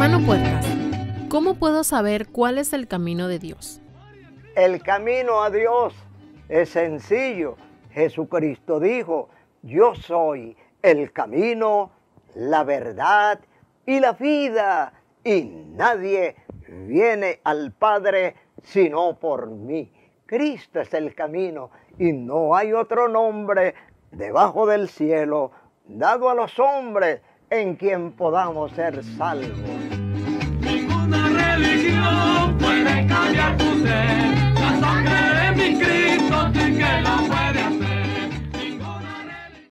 Hermano Puertas, ¿cómo puedo saber cuál es el camino de Dios? El camino a Dios es sencillo. Jesucristo dijo, yo soy el camino, la verdad y la vida, y nadie viene al Padre sino por mí. Cristo es el camino y no hay otro nombre debajo del cielo dado a los hombres en quien podamos ser salvos. Ninguna religión puede cambiar tu ser, la sangre de mi Cristo que hacer.